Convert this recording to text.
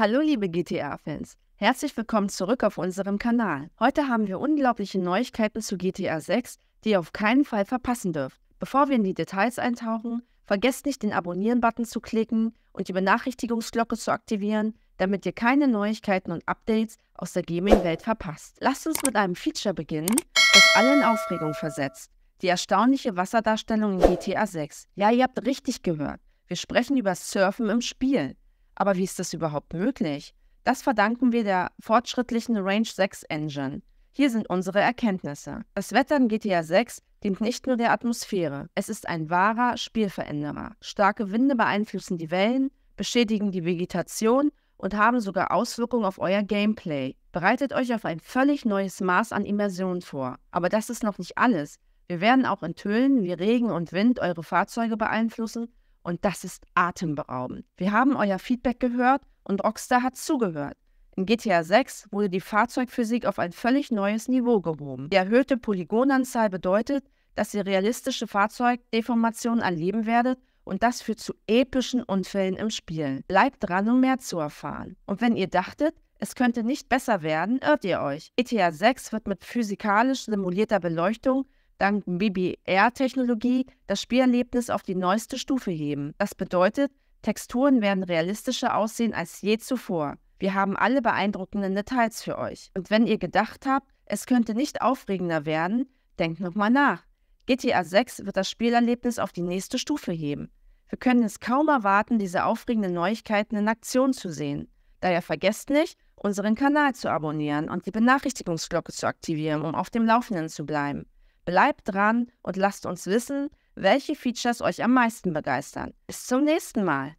Hallo liebe GTA-Fans, herzlich willkommen zurück auf unserem Kanal. Heute haben wir unglaubliche Neuigkeiten zu GTA 6, die ihr auf keinen Fall verpassen dürft. Bevor wir in die Details eintauchen, vergesst nicht den Abonnieren-Button zu klicken und die Benachrichtigungsglocke zu aktivieren, damit ihr keine Neuigkeiten und Updates aus der Gaming-Welt verpasst. Lasst uns mit einem Feature beginnen, das alle in Aufregung versetzt. Die erstaunliche Wasserdarstellung in GTA 6. Ja, ihr habt richtig gehört. Wir sprechen über Surfen im Spiel. Aber wie ist das überhaupt möglich? Das verdanken wir der fortschrittlichen Range 6 Engine. Hier sind unsere Erkenntnisse. Das Wetter in GTA 6 dient nicht nur der Atmosphäre. Es ist ein wahrer Spielveränderer. Starke Winde beeinflussen die Wellen, beschädigen die Vegetation und haben sogar Auswirkungen auf euer Gameplay. Bereitet euch auf ein völlig neues Maß an Immersion vor. Aber das ist noch nicht alles. Wir werden auch enthüllen, wie Regen und Wind eure Fahrzeuge beeinflussen und das ist atemberaubend. Wir haben euer Feedback gehört und Rockstar hat zugehört. In GTA 6 wurde die Fahrzeugphysik auf ein völlig neues Niveau gehoben. Die erhöhte Polygonanzahl bedeutet, dass ihr realistische Fahrzeugdeformationen erleben werdet und das führt zu epischen Unfällen im Spiel. Bleibt dran, um mehr zu erfahren. Und wenn ihr dachtet, es könnte nicht besser werden, irrt ihr euch. GTA 6 wird mit physikalisch simulierter Beleuchtung dank BBR-Technologie das Spielerlebnis auf die neueste Stufe heben. Das bedeutet, Texturen werden realistischer aussehen als je zuvor. Wir haben alle beeindruckenden Details für euch. Und wenn ihr gedacht habt, es könnte nicht aufregender werden, denkt nochmal nach. GTA 6 wird das Spielerlebnis auf die nächste Stufe heben. Wir können es kaum erwarten, diese aufregenden Neuigkeiten in Aktion zu sehen. Daher vergesst nicht, unseren Kanal zu abonnieren und die Benachrichtigungsglocke zu aktivieren, um auf dem Laufenden zu bleiben. Bleibt dran und lasst uns wissen, welche Features euch am meisten begeistern. Bis zum nächsten Mal.